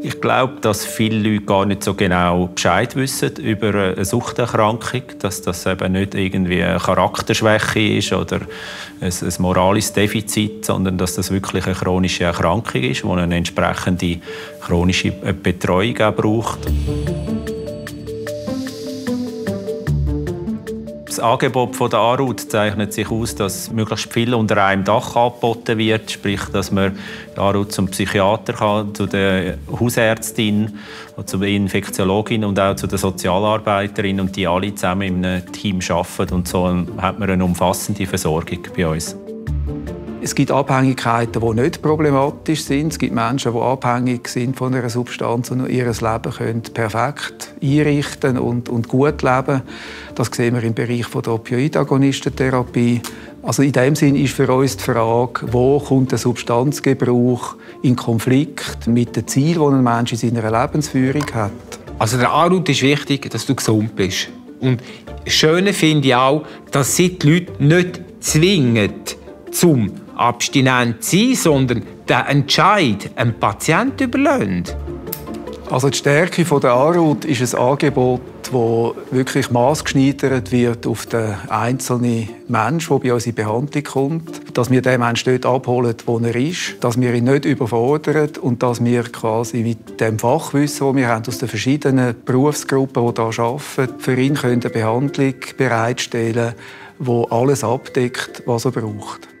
Ich glaube, dass viele Leute gar nicht so genau Bescheid wissen über eine Suchterkrankung, dass das eben nicht irgendwie eine Charakterschwäche ist oder ein, ein moralisches Defizit, sondern dass das wirklich eine chronische Erkrankung ist, die eine entsprechende chronische Betreuung auch braucht. Das Angebot von der ARUT zeichnet sich aus, dass möglichst viel unter einem Dach angeboten wird, sprich, dass man die ARUT zum Psychiater kann, zu der Hausärztin, zu der Infektiologin und auch zu der Sozialarbeiterin und die alle zusammen in einem Team arbeiten und so hat man eine umfassende Versorgung bei uns. Es gibt Abhängigkeiten, die nicht problematisch sind. Es gibt Menschen, die abhängig sind von einer Substanz und ihr Leben können perfekt einrichten und, und gut leben. Das sehen wir im Bereich der Opioidagonistentherapie. Also in dem Sinn ist für uns die Frage, wo kommt der Substanzgebrauch in Konflikt mit dem Ziel, das ein Mensch in seiner Lebensführung hat. Also der Anruf ist wichtig, dass du gesund bist. Und das Schöne finde ich auch, dass sie die Leute nicht zwingen, zum abstinent sein, sondern den Entscheid einem Patienten überlassen. Also die Stärke der ARUT ist ein Angebot, das wirklich maßgeschneidert wird auf den einzelnen Menschen, der bei uns in Behandlung kommt. Dass wir den Menschen dort abholen, wo er ist, dass wir ihn nicht überfordern und dass wir quasi mit dem Fachwissen, das wir haben aus den verschiedenen Berufsgruppen, die hier arbeiten, für ihn eine Behandlung bereitstellen können, die alles abdeckt, was er braucht.